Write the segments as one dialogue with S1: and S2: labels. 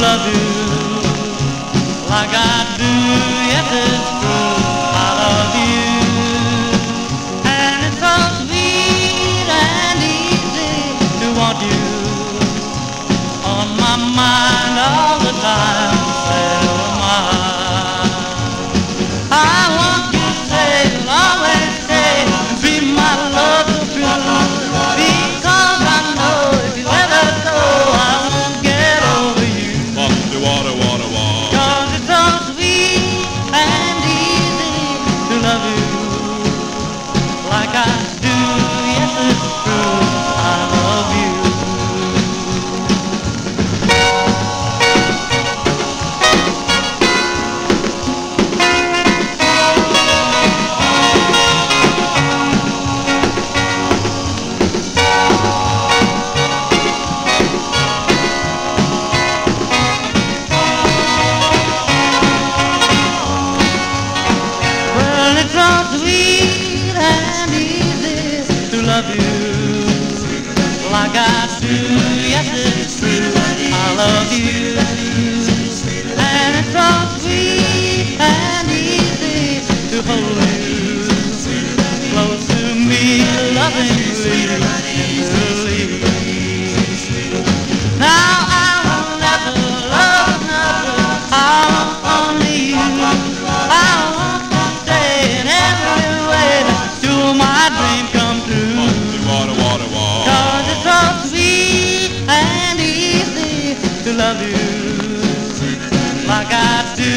S1: love you like I do. Yes, it's true. I love you, and it's so sweet and easy to want you love you like I do. Yes, it's true. I love you. And it's so sweet and easy to hold you close to me, lovingly. Now I will never love another. I want only you. I want to stay in every way my dream come love you like I do.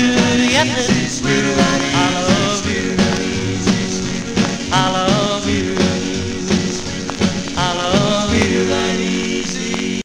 S1: Yes, it's true.